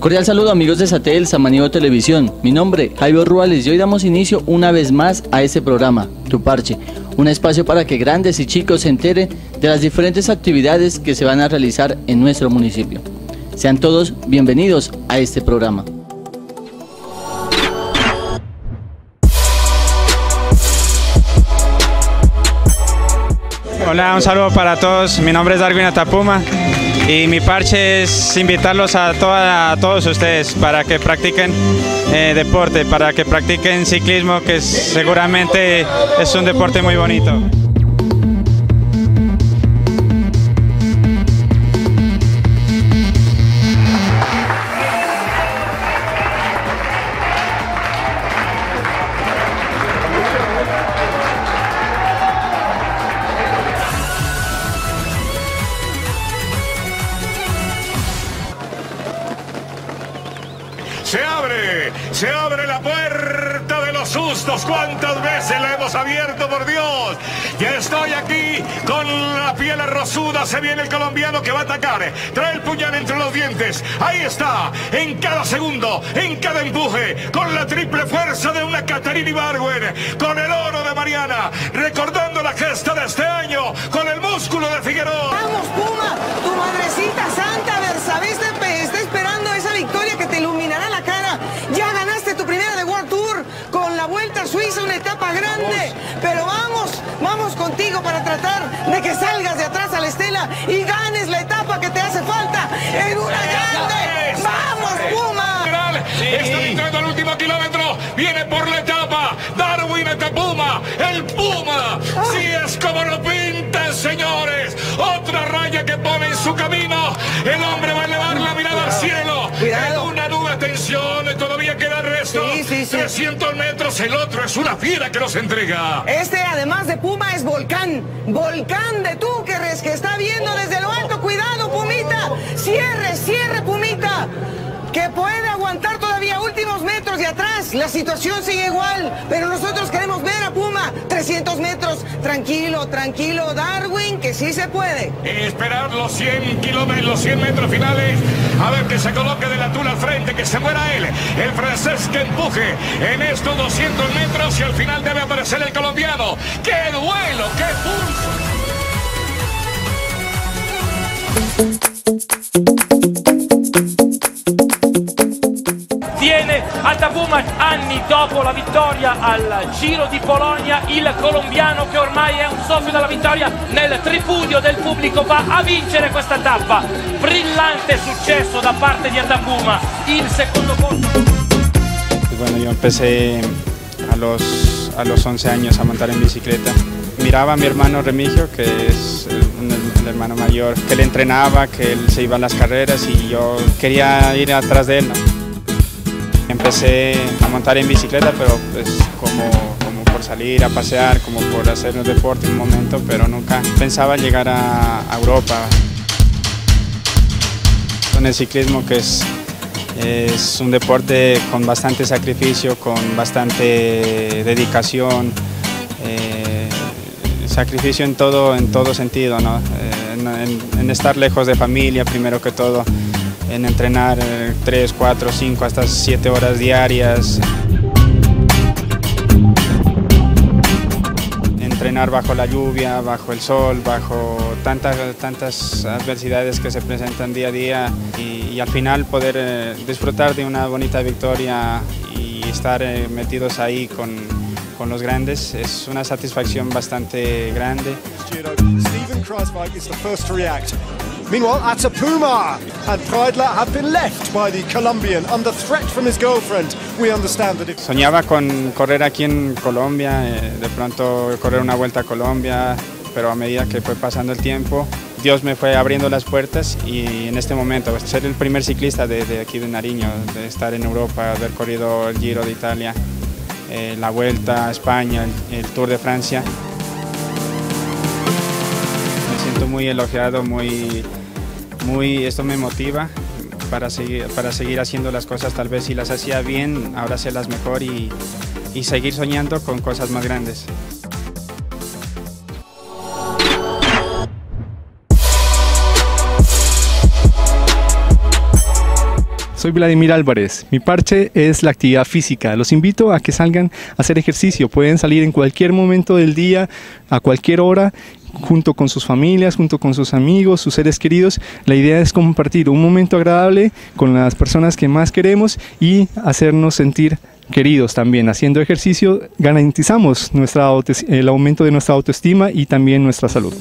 Cordial saludo amigos de Satel Samaniego Televisión. Mi nombre, Jairo Ruales, y hoy damos inicio una vez más a este programa, Tu Parche, un espacio para que grandes y chicos se enteren de las diferentes actividades que se van a realizar en nuestro municipio. Sean todos bienvenidos a este programa. Hola, un saludo para todos. Mi nombre es Darwin Atapuma y mi parche es invitarlos a, todos ustedes para que practiquen eh, deporte, para que practiquen ciclismo, que seguramente es un deporte muy bonito. ¿Cuántas veces la hemos abierto, por Dios? Ya estoy aquí con la piel rosuda. Se viene el colombiano que va a atacar. Trae el puñal entre los dientes. Ahí está, en cada segundo, en cada empuje, con la triple fuerza de una Caterina Ibargüen, con el oro de Mariana, recordando la gesta de este año, con el músculo de Figueroa. Vamos, Puma, tu madrecita tratar de que salgas de atrás a la estela y ganes la etapa que te hace falta en una grande. ¡Vamos, Puma! Está entrando al último kilómetro. Viene por la etapa. Darwin Puma. El Puma. Si es como lo pintan, señores. Otra raya que pone en su camino. El hombre va a elevar la mirada al cielo. En una nube, atención. Sí, sí, sí. 300 metros. El otro es una fiera que nos entrega. Este, además de Puma, es Volcán. Volcán de Túqueres, que está viendo desde lo alto. Cuidado, Pumita. Cierre, cierre, de atrás. La situación sigue igual, pero nosotros queremos ver a Puma. 300 metros. Tranquilo, tranquilo, Darwin, que sí se puede. Esperar los 100 kilómetros, los 100 metros finales. A ver que se coloque de la tula al frente, que se muera él. El francés que empuje en estos 200 metros y al final debe aparecer el colombiano. ¡Qué duelo! ¡Qué pulso! Viene a Tabuman anni dopo la vittoria al Giro di Polonia, il colombiano che ormai è un soffio della vittoria nel tripudio del pubblico va a vincere questa tappa. Brillante successo da parte di Atapuma, il secondo posto. Bueno, yo empecé a los, a los 11 años a montar en bicicleta. Miraba a mi hermano Remigio, que es el, el hermano mayor, que él entrenaba, que él se iba a las carreras y yo quería ir atrás de él. ¿no? Empecé a montar en bicicleta, pero pues como, como por salir a pasear, como por hacer un deporte en un momento, pero nunca pensaba llegar a, a Europa. Con el ciclismo que es, es un deporte con bastante sacrificio, con bastante dedicación, eh, sacrificio en todo, en todo sentido, ¿no? Eh, en, en- estar lejos de familia primero que todo, en entrenar 3, 4, 5, hasta 7 horas diarias. Entrenar bajo la lluvia, bajo el sol, bajo tantas, tantas adversidades que se presentan día a día y, al final poder eh, disfrutar de una bonita victoria y estar eh, metidos ahí con, con los grandes es una satisfacción bastante grande. Kreiswijk is the first to react. Meanwhile, Atapuma and Preidler have been left by the Colombian under threat from his girlfriend. We understand that if Soñaba con correr aquí en Colombia, eh, de pronto correr una vuelta a Colombia, pero a medida que fue pasando el tiempo, Dios me fue abriendo las puertas y en este momento pues, ser el primer ciclista de, de aquí de Nariño, de estar en Europa, haber corrido el Giro de Italia, eh, la Vuelta a España, el, el Tour de Francia. Siento muy elogiado, muy, muy, esto me motiva para seguir, para seguir haciendo las cosas. Tal vez si las hacía bien, ahora hacerlas mejor y, y seguir soñando con cosas más grandes. Soy Vladimir Álvarez. Mi parche es la actividad física. Los invito a que salgan a hacer ejercicio. Pueden salir en cualquier momento del día, a cualquier hora, junto con sus familias, junto con sus amigos, sus seres queridos. La idea es compartir un momento agradable con las personas que más queremos y hacernos sentir queridos también. Haciendo ejercicio garantizamos nuestra el aumento de nuestra autoestima y también nuestra salud.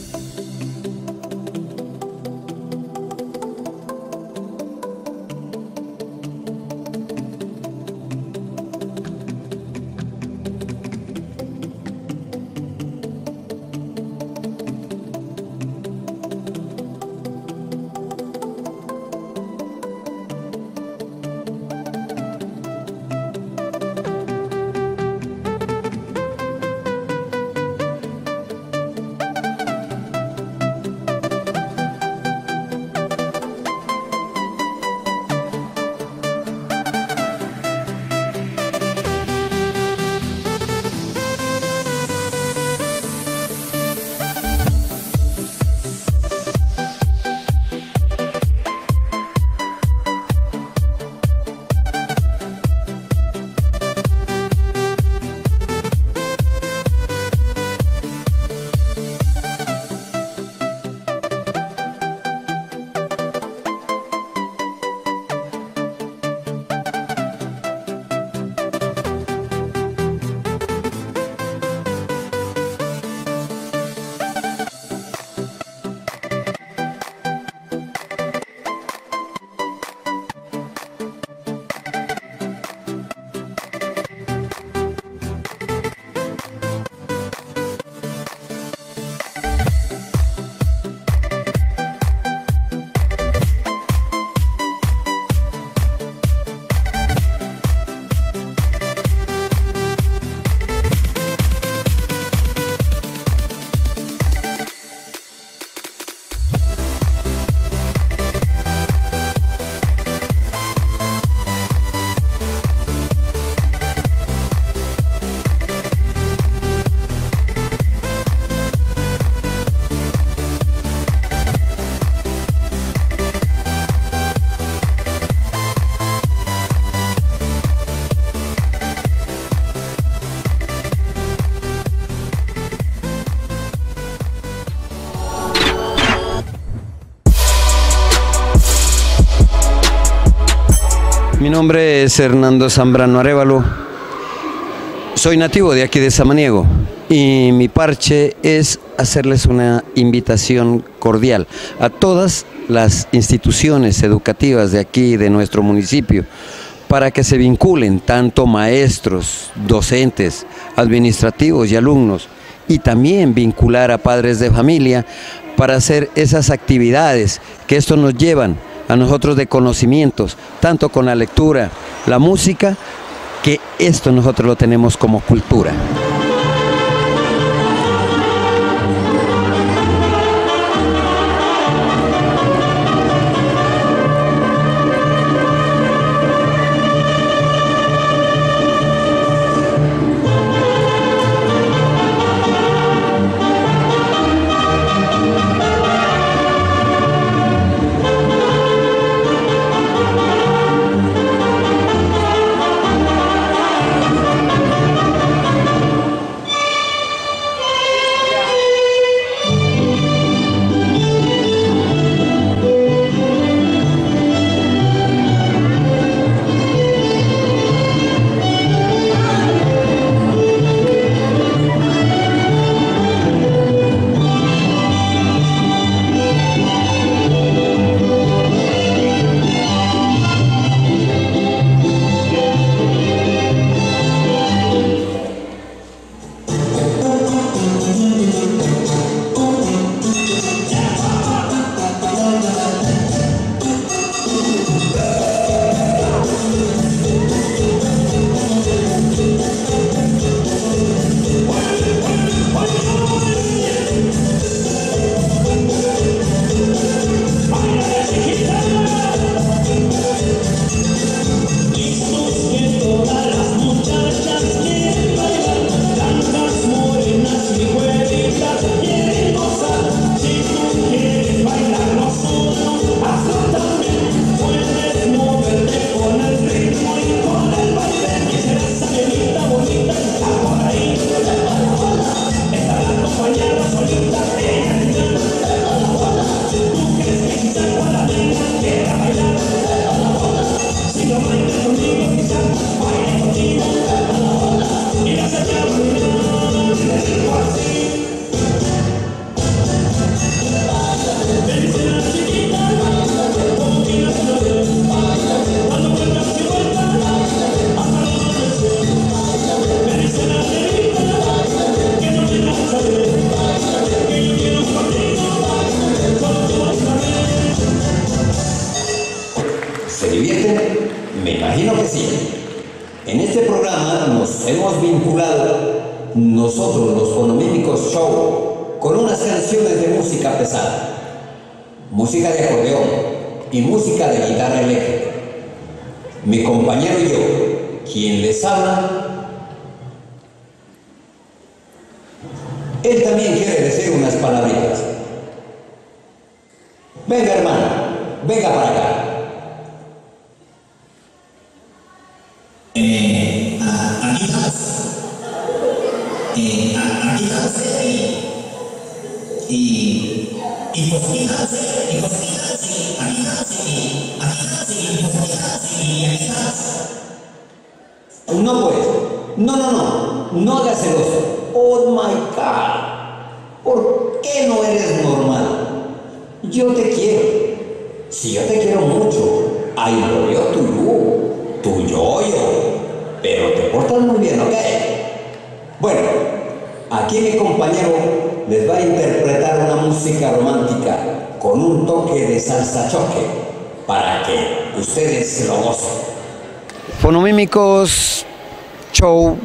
Mi nombre es Hernando Zambrano Arevalo. Soy nativo de aquí de Samaniego y mi parche es hacerles una invitación cordial a todas las instituciones educativas de aquí, de nuestro municipio, para que se vinculen tanto maestros, docentes, administrativos y alumnos, y también vincular a padres de familia para hacer esas actividades que esto nos llevan a nosotros de conocimientos, tanto con la lectura, la música, que esto nosotros lo tenemos como cultura. Hemos vinculado nosotros los fonomímicos show con unas canciones de música pesada, música de acordeón y música de guitarra eléctrica. Mi compañero y yo, quien les habla, él también quiere decir unas palabritas. Venga hermano, venga para acá. Eh, a- aquí estamos, eh, y, y, y pues y pues aquí estamos, y estamos, y estamos, y pues aquí estamos, y estamos. No pues, no, no, no, no hagas celoso. Oh my God, ¿por qué no eres normal? Yo te quiero. Si yo te quiero mucho, I love you to you, tu yo yo. Pero te portas muy bien, ¿ok? Bueno, aquí mi compañero les va a interpretar una música romántica con un toque de salsa choque para que ustedes lo gocen. Fonomímicos Show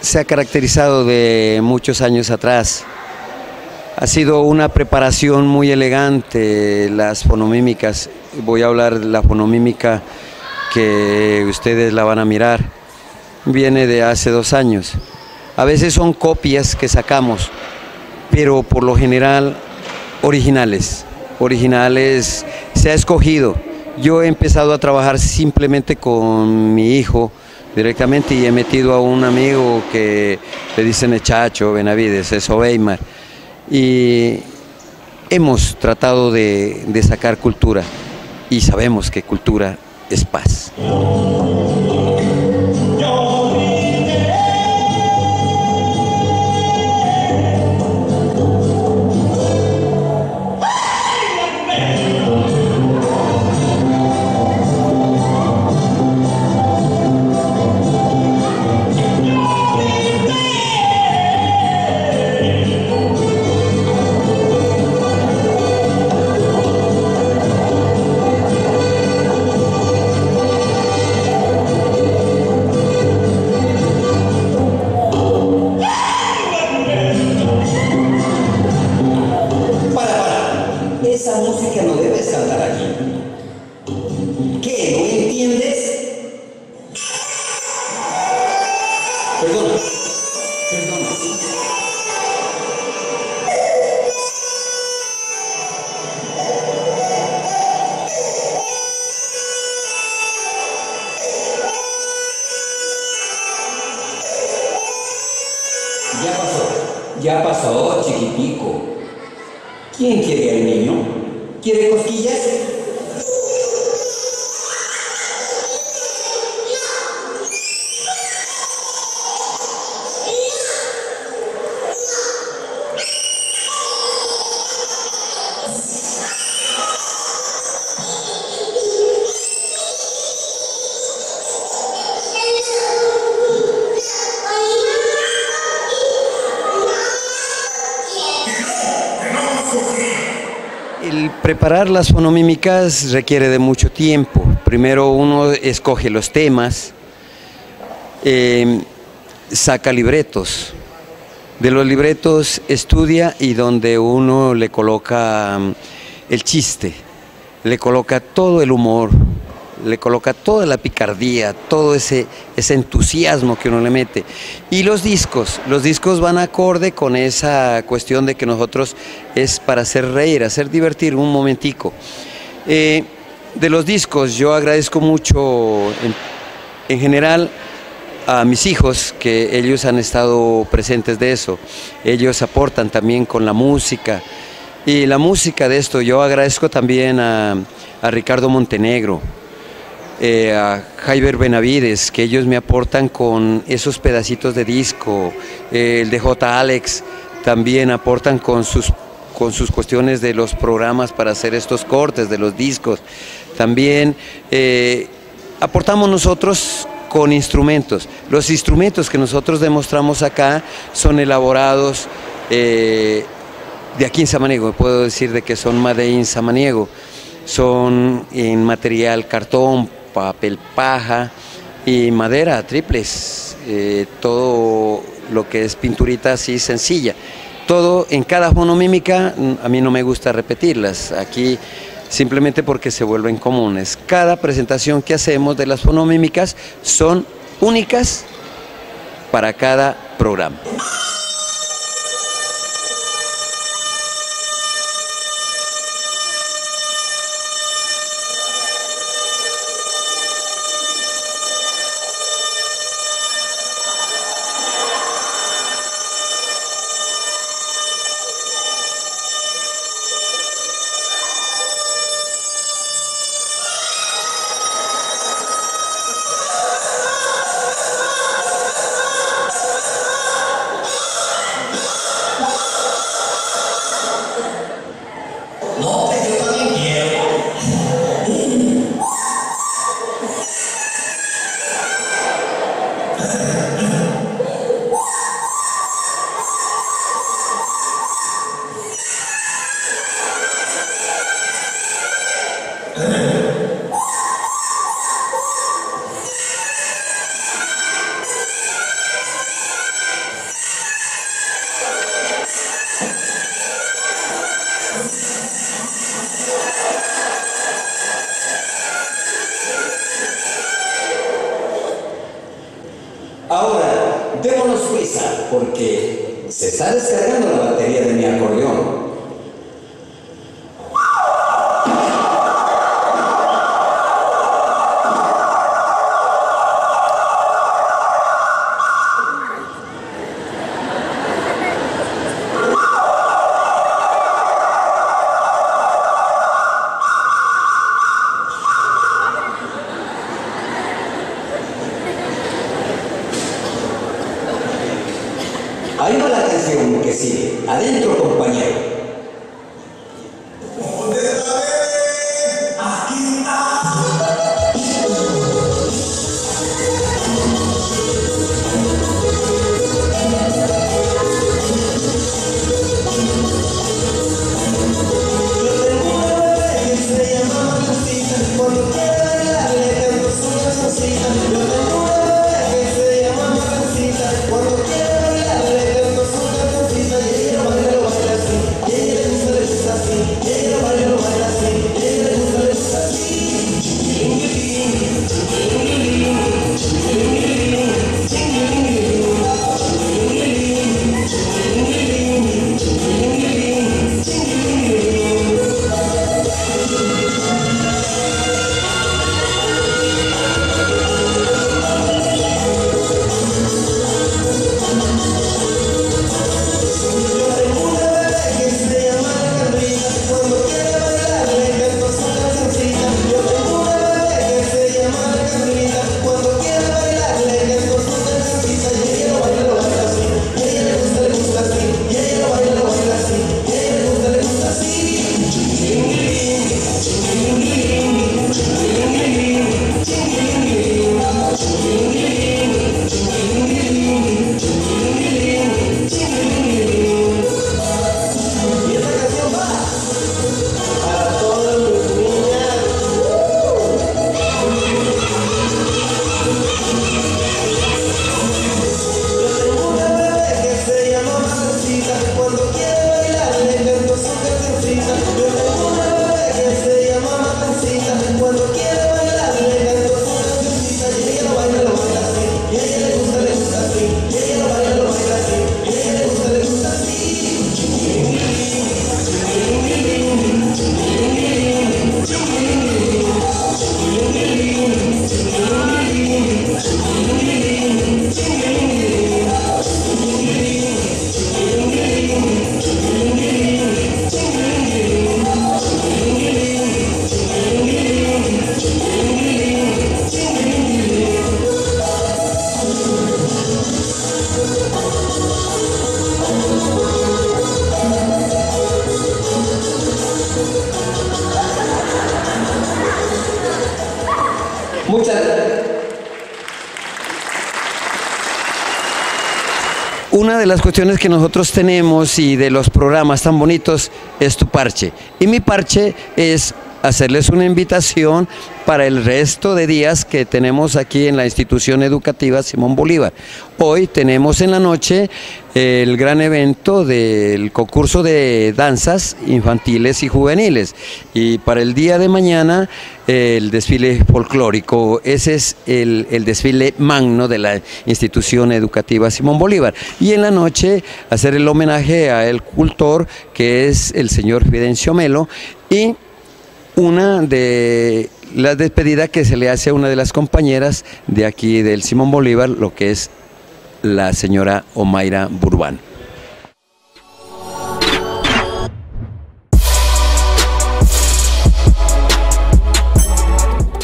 se ha caracterizado de muchos años atrás. Ha sido una preparación muy elegante las fonomímicas. Voy a hablar de la fonomímica que ustedes la van a mirar. Viene de hace dos años. A veces son copias que sacamos, pero por lo general originales. Originales se ha escogido. Yo he empezado a trabajar simplemente con mi hijo directamente y he metido a un amigo que le dicen Echacho, Benavides, es Weimar. Y hemos tratado de sacar cultura y sabemos que cultura es paz. ¿Qué? ¿No entiendes? Preparar las fonomímicas requiere de mucho tiempo. Primero uno escoge los temas, eh, saca libretos. De los libretos estudia y donde uno le coloca mm, el chiste, le coloca todo el humor, le coloca toda la picardía, todo ese, entusiasmo que uno le mete. Y los discos, los discos van acorde con esa cuestión de que nosotros es para hacer reír, hacer divertir un momentico. Eh, de los discos yo agradezco mucho en, en general a mis hijos que ellos han estado presentes de eso. Ellos aportan también con la música. Y la música de esto yo agradezco también a Ricardo Montenegro, eh, a Jaiber Benavides, que ellos me aportan con esos pedacitos de disco, eh, el de J. Alex también aportan con sus, con sus cuestiones de los programas para hacer estos cortes de los discos. También eh, aportamos nosotros con instrumentos. Los instrumentos que nosotros demostramos acá son elaborados de aquí en Samaniego, puedo decir de que son Made in Samaniego, son en material cartón, papel paja, y madera, triples, eh, todo lo que es pinturita así sencilla. Todo en cada fonomímica, mm, a mí no me gusta repetirlas, aquí simplemente porque se vuelven comunes. Cada presentación que hacemos de las fonomímicas son únicas para cada programa. Porque se está descargando la batería de mi acordeón. Ahí va la canción que sigue. Adentro, compañero. Las cuestiones que nosotros tenemos y de los programas tan bonitos es tu parche. Y mi parche es hacerles una invitación para el resto de días que tenemos aquí en la institución educativa Simón Bolívar. Hoy tenemos en la noche el gran evento del concurso de danzas infantiles y juveniles y para el día de mañana el desfile folclórico. Ese es el, desfile magno de la institución educativa Simón Bolívar. Y en la noche hacer el homenaje a el cultor que es el señor Fidencio Melo y una de las despedidas que se le hace a una de las compañeras de aquí del Simón Bolívar, lo que es la señora Omaira Burbán.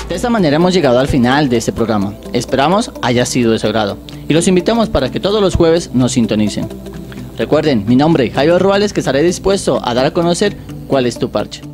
De esta manera hemos llegado al final de este programa. Esperamos haya sido de su agrado y los invitamos para que todos los jueves nos sintonicen. Recuerden, mi nombre es Jairo Ruales que estaré dispuesto a dar a conocer cuál es tu parche.